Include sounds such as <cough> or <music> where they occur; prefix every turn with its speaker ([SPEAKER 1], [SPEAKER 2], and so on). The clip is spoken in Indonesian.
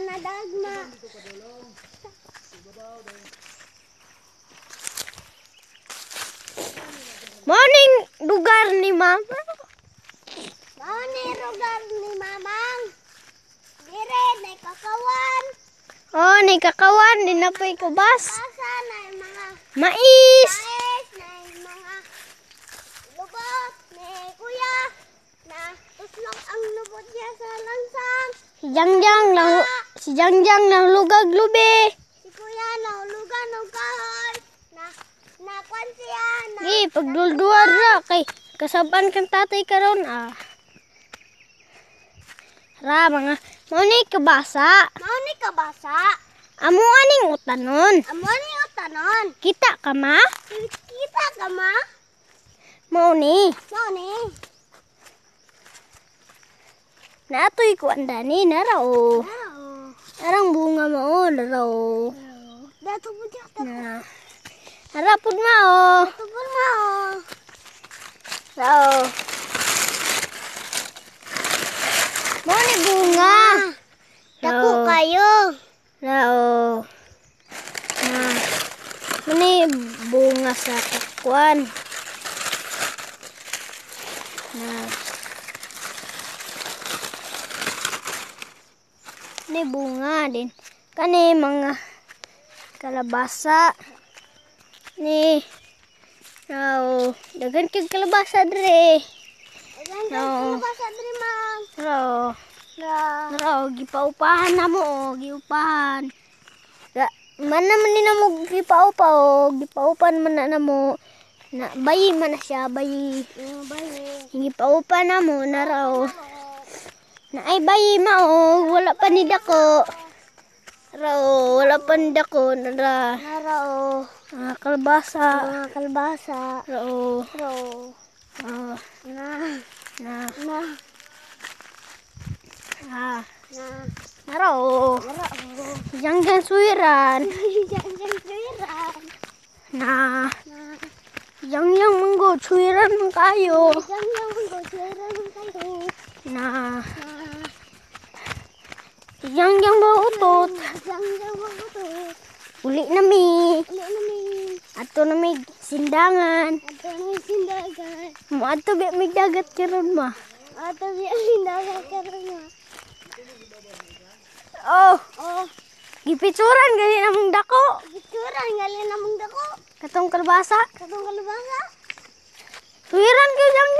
[SPEAKER 1] na dagma.
[SPEAKER 2] Morning lugar ni Mama.
[SPEAKER 1] Ni lugar ni Mamang. Dire na kakawan.
[SPEAKER 2] Oh, ni kakawan din na po'y kubas. Mais.
[SPEAKER 1] mais, na mga lubot, ni kuya. Na tuslok ang lubot niya sa.
[SPEAKER 2] Si Jangjang lang si Jangjang lang lugag lubi.
[SPEAKER 1] Si kuya nahulugan ng kahoy. Na nakwan siya. Na,
[SPEAKER 2] Gi pagdulduar ra kay kasaban kang tatay karon ah. Ra mga mo ni kabasa.
[SPEAKER 1] Mao ni kabasa.
[SPEAKER 2] Amo aning utanon.
[SPEAKER 1] Amo ni utanon.
[SPEAKER 2] Kita ka ma?
[SPEAKER 1] Kita ka ma?
[SPEAKER 2] Mo ni.
[SPEAKER 1] Mao ni.
[SPEAKER 2] Natoy ko andani nara o.
[SPEAKER 1] Wow.
[SPEAKER 2] Arang bunga mo o nara o.
[SPEAKER 1] Dato po diya.
[SPEAKER 2] Na. Nara pud ma o.
[SPEAKER 1] Dato po mao.
[SPEAKER 2] Nara o. Mo ni bunga.
[SPEAKER 1] Dako
[SPEAKER 2] Oo.
[SPEAKER 1] kayo.
[SPEAKER 2] Lao. Na. Mani bunga sa kakwan. Na. Ni bunga din. Kani mga kalabasa. Ni. Lao. Dagan kag kalabasa dire.
[SPEAKER 1] Ayan
[SPEAKER 2] Oo.
[SPEAKER 1] no. Kabasa diri mang. Na.
[SPEAKER 2] Naro, gipaupahan na mo, giupahan. Ga, man naman ni na mo gipaupa o, gipaupan man na, na mo. Na, bayi man na siya, bayi.
[SPEAKER 1] Ano ba ni?
[SPEAKER 2] Gipaupa na mo. Na ay bayi ma o, wala pa ni dako. Naro, wala pa ni dako, nara.
[SPEAKER 1] Naro.
[SPEAKER 2] Ah, kalbasa.
[SPEAKER 1] Mga kalbasa.
[SPEAKER 2] Naro,
[SPEAKER 1] Ro.
[SPEAKER 2] ah,
[SPEAKER 1] Na.
[SPEAKER 2] na,
[SPEAKER 1] Na.
[SPEAKER 2] ah.
[SPEAKER 1] Na.
[SPEAKER 2] Naro,
[SPEAKER 1] Naro.
[SPEAKER 2] janggan suiran. <laughs>
[SPEAKER 1] Diyan suiran.
[SPEAKER 2] Na,
[SPEAKER 1] Na.
[SPEAKER 2] yang yang menggo suiran man kayo.
[SPEAKER 1] Diyan yung go suiran kayo.
[SPEAKER 2] Na,
[SPEAKER 1] Na.
[SPEAKER 2] Yang yang mau utot.
[SPEAKER 1] Diyan diyan mo to.
[SPEAKER 2] Uli na mi.
[SPEAKER 1] Ano namin?
[SPEAKER 2] Ato na mi sindangan.
[SPEAKER 1] Ato may sindagan.
[SPEAKER 2] Mo ato bi mi dagat karon ma.
[SPEAKER 1] Ato may sindagan karon na.
[SPEAKER 2] Oh,
[SPEAKER 1] Oh,
[SPEAKER 2] gipitsuran gali namong dako.
[SPEAKER 1] bikuran galing namang dako.
[SPEAKER 2] Katong kalbasa.
[SPEAKER 1] Katong kalabasa.
[SPEAKER 2] Suiran kay yang